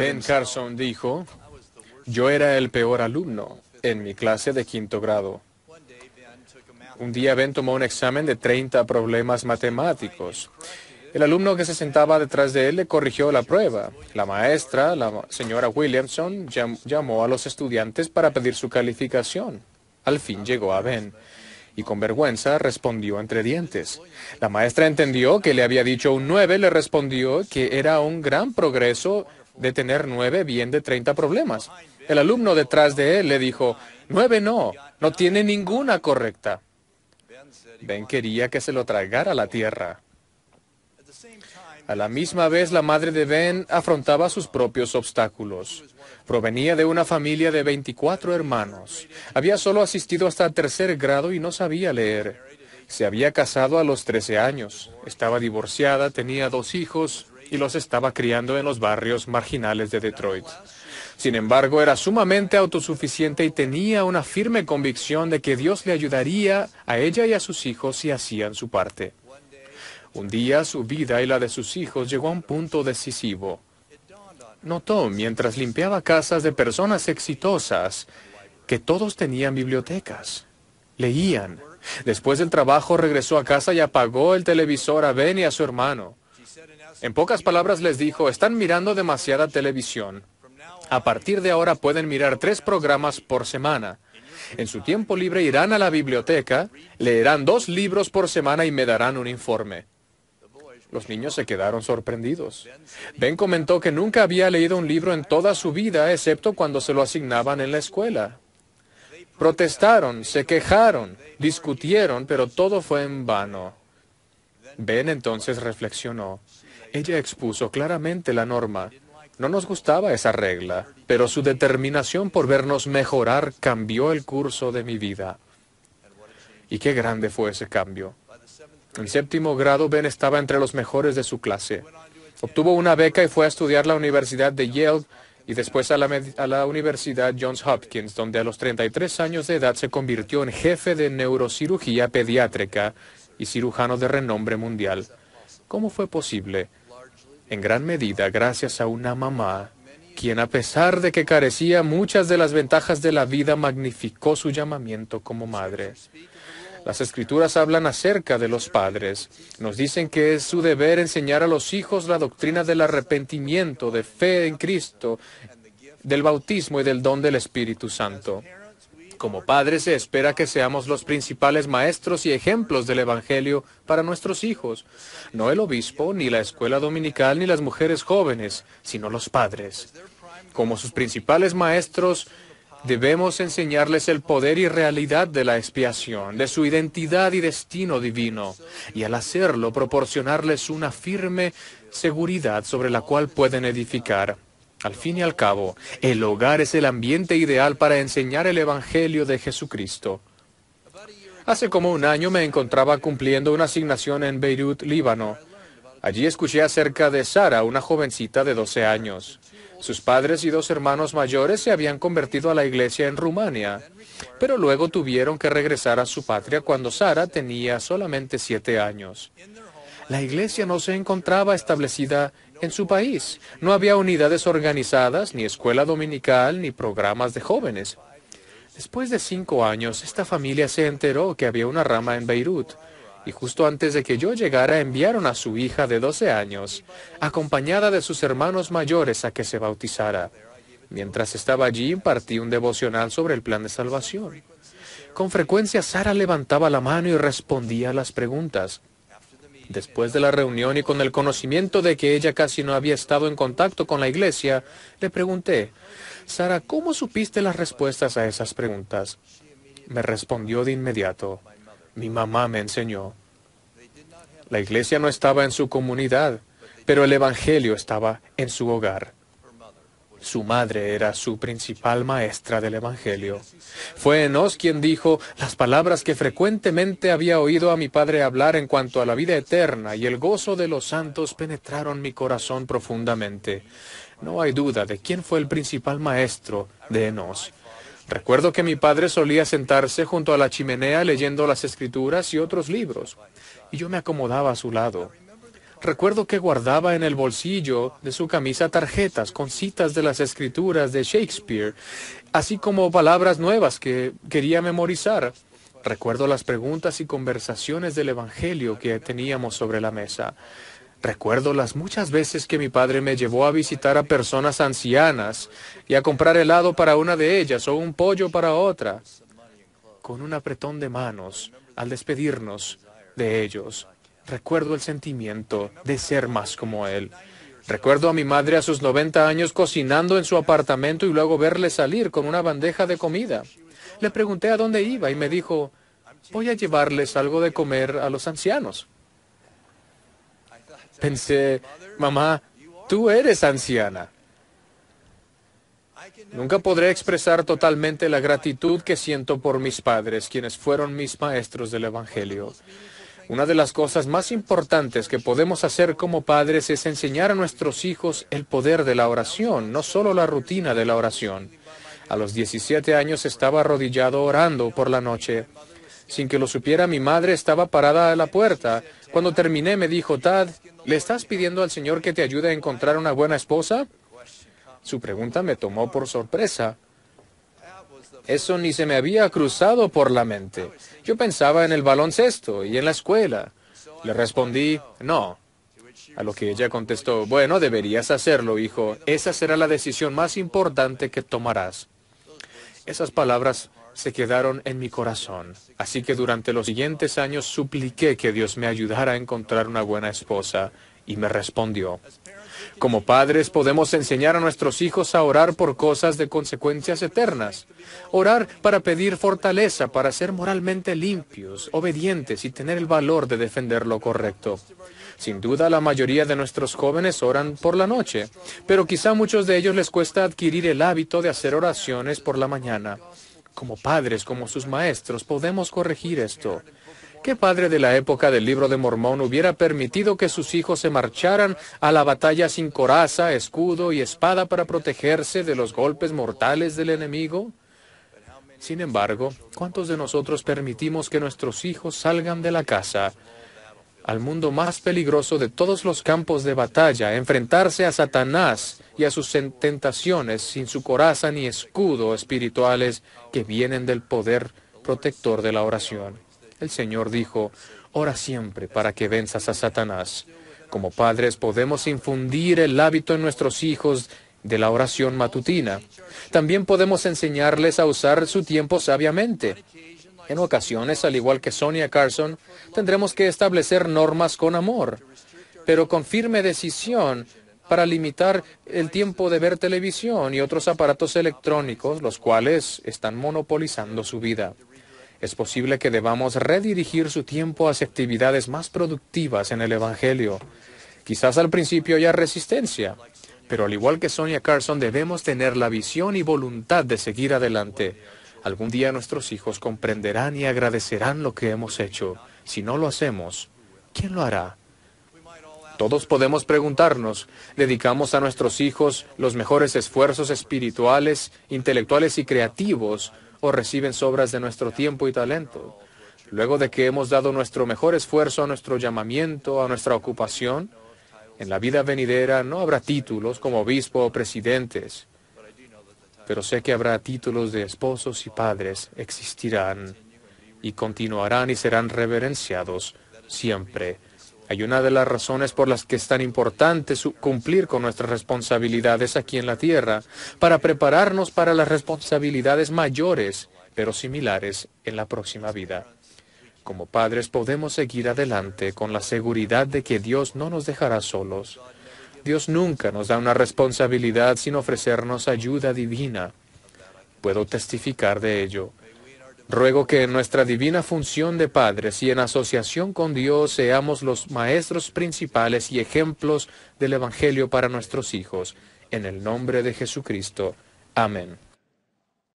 Ben Carson dijo, yo era el peor alumno en mi clase de quinto grado. Un día Ben tomó un examen de 30 problemas matemáticos. El alumno que se sentaba detrás de él le corrigió la prueba. La maestra, la señora Williamson, llam- llamó a los estudiantes para pedir su calificación. Al fin llegó a Ben y con vergüenza respondió entre dientes. La maestra entendió que le había dicho un 9, le respondió que era un gran progreso de tener 9 bien de 30 problemas. El alumno detrás de él le dijo, 9 no, no tiene ninguna correcta. Ben quería que se lo tragara la tierra. A la misma vez, la madre de Ben afrontaba sus propios obstáculos. Provenía de una familia de 24 hermanos. Había solo asistido hasta tercer grado y no sabía leer. Se había casado a los 13 años. Estaba divorciada, tenía dos hijos y los estaba criando en los barrios marginales de Detroit. Sin embargo, era sumamente autosuficiente y tenía una firme convicción de que Dios le ayudaría a ella y a sus hijos si hacían su parte. Un día su vida y la de sus hijos llegó a un punto decisivo. Notó mientras limpiaba casas de personas exitosas que todos tenían bibliotecas. Leían. Después del trabajo regresó a casa y apagó el televisor a Ben y a su hermano. En pocas palabras les dijo, están mirando demasiada televisión. A partir de ahora pueden mirar tres programas por semana. En su tiempo libre irán a la biblioteca, leerán dos libros por semana y me darán un informe. Los niños se quedaron sorprendidos. Ben comentó que nunca había leído un libro en toda su vida, excepto cuando se lo asignaban en la escuela. Protestaron, se quejaron, discutieron, pero todo fue en vano. Ben entonces reflexionó. Ella expuso claramente la norma. No nos gustaba esa regla, pero su determinación por vernos mejorar cambió el curso de mi vida. Y qué grande fue ese cambio. En séptimo grado, Ben estaba entre los mejores de su clase. Obtuvo una beca y fue a estudiar la Universidad de Yale y después a la, a la Universidad Johns Hopkins, donde a los 33 años de edad se convirtió en jefe de neurocirugía pediátrica y cirujano de renombre mundial. ¿Cómo fue posible? En gran medida gracias a una mamá, quien a pesar de que carecía muchas de las ventajas de la vida, magnificó su llamamiento como madre. Las escrituras hablan acerca de los padres. Nos dicen que es su deber enseñar a los hijos la doctrina del arrepentimiento, de fe en Cristo, del bautismo y del don del Espíritu Santo. Como padres se espera que seamos los principales maestros y ejemplos del Evangelio para nuestros hijos, no el obispo, ni la escuela dominical, ni las mujeres jóvenes, sino los padres. Como sus principales maestros, debemos enseñarles el poder y realidad de la expiación, de su identidad y destino divino, y al hacerlo proporcionarles una firme seguridad sobre la cual pueden edificar. Al fin y al cabo, el hogar es el ambiente ideal para enseñar el Evangelio de Jesucristo. Hace como un año me encontraba cumpliendo una asignación en Beirut, Líbano. Allí escuché acerca de Sara, una jovencita de 12 años. Sus padres y dos hermanos mayores se habían convertido a la iglesia en Rumania, pero luego tuvieron que regresar a su patria cuando Sara tenía solamente siete años. La iglesia no se encontraba establecida en su país. No había unidades organizadas, ni escuela dominical, ni programas de jóvenes. Después de cinco años, esta familia se enteró que había una rama en Beirut, y justo antes de que yo llegara enviaron a su hija de 12 años, acompañada de sus hermanos mayores, a que se bautizara. Mientras estaba allí, impartí un devocional sobre el plan de salvación. Con frecuencia, Sara levantaba la mano y respondía a las preguntas. Después de la reunión y con el conocimiento de que ella casi no había estado en contacto con la iglesia, le pregunté, Sara, ¿cómo supiste las respuestas a esas preguntas? Me respondió de inmediato, mi mamá me enseñó. La iglesia no estaba en su comunidad, pero el Evangelio estaba en su hogar. Su madre era su principal maestra del Evangelio. Fue Enos quien dijo las palabras que frecuentemente había oído a mi padre hablar en cuanto a la vida eterna y el gozo de los santos penetraron mi corazón profundamente. No hay duda de quién fue el principal maestro de Enos. Recuerdo que mi padre solía sentarse junto a la chimenea leyendo las escrituras y otros libros, y yo me acomodaba a su lado. Recuerdo que guardaba en el bolsillo de su camisa tarjetas con citas de las escrituras de Shakespeare, así como palabras nuevas que quería memorizar. Recuerdo las preguntas y conversaciones del Evangelio que teníamos sobre la mesa. Recuerdo las muchas veces que mi padre me llevó a visitar a personas ancianas y a comprar helado para una de ellas o un pollo para otra, con un apretón de manos al despedirnos de ellos. Recuerdo el sentimiento de ser más como él. Recuerdo a mi madre a sus 90 años cocinando en su apartamento y luego verle salir con una bandeja de comida. Le pregunté a dónde iba y me dijo, voy a llevarles algo de comer a los ancianos. Pensé, mamá, tú eres anciana. Nunca podré expresar totalmente la gratitud que siento por mis padres, quienes fueron mis maestros del Evangelio. Una de las cosas más importantes que podemos hacer como padres es enseñar a nuestros hijos el poder de la oración, no solo la rutina de la oración. A los 17 años estaba arrodillado orando por la noche. Sin que lo supiera, mi madre estaba parada a la puerta. Cuando terminé me dijo, Tad, ¿le estás pidiendo al Señor que te ayude a encontrar una buena esposa? Su pregunta me tomó por sorpresa. Eso ni se me había cruzado por la mente. Yo pensaba en el baloncesto y en la escuela. Le respondí, no. A lo que ella contestó, bueno, deberías hacerlo, hijo. Esa será la decisión más importante que tomarás. Esas palabras se quedaron en mi corazón. Así que durante los siguientes años supliqué que Dios me ayudara a encontrar una buena esposa y me respondió. Como padres podemos enseñar a nuestros hijos a orar por cosas de consecuencias eternas. Orar para pedir fortaleza, para ser moralmente limpios, obedientes y tener el valor de defender lo correcto. Sin duda la mayoría de nuestros jóvenes oran por la noche, pero quizá a muchos de ellos les cuesta adquirir el hábito de hacer oraciones por la mañana. Como padres, como sus maestros, podemos corregir esto. ¿Qué padre de la época del libro de Mormón hubiera permitido que sus hijos se marcharan a la batalla sin coraza, escudo y espada para protegerse de los golpes mortales del enemigo? Sin embargo, ¿cuántos de nosotros permitimos que nuestros hijos salgan de la casa al mundo más peligroso de todos los campos de batalla, enfrentarse a Satanás y a sus tentaciones sin su coraza ni escudo espirituales que vienen del poder protector de la oración? El Señor dijo, ora siempre para que venzas a Satanás. Como padres podemos infundir el hábito en nuestros hijos de la oración matutina. También podemos enseñarles a usar su tiempo sabiamente. En ocasiones, al igual que Sonia Carson, tendremos que establecer normas con amor, pero con firme decisión para limitar el tiempo de ver televisión y otros aparatos electrónicos, los cuales están monopolizando su vida. Es posible que debamos redirigir su tiempo hacia actividades más productivas en el Evangelio. Quizás al principio haya resistencia, pero al igual que Sonia Carson debemos tener la visión y voluntad de seguir adelante. Algún día nuestros hijos comprenderán y agradecerán lo que hemos hecho. Si no lo hacemos, ¿quién lo hará? Todos podemos preguntarnos, ¿dedicamos a nuestros hijos los mejores esfuerzos espirituales, intelectuales y creativos o reciben sobras de nuestro tiempo y talento? Luego de que hemos dado nuestro mejor esfuerzo a nuestro llamamiento, a nuestra ocupación, en la vida venidera no habrá títulos como obispo o presidentes, pero sé que habrá títulos de esposos y padres, existirán y continuarán y serán reverenciados siempre. Hay una de las razones por las que es tan importante cumplir con nuestras responsabilidades aquí en la tierra, para prepararnos para las responsabilidades mayores, pero similares en la próxima vida. Como padres podemos seguir adelante con la seguridad de que Dios no nos dejará solos. Dios nunca nos da una responsabilidad sin ofrecernos ayuda divina. Puedo testificar de ello. Ruego que en nuestra divina función de padres y en asociación con Dios seamos los maestros principales y ejemplos del Evangelio para nuestros hijos. En el nombre de Jesucristo. Amén.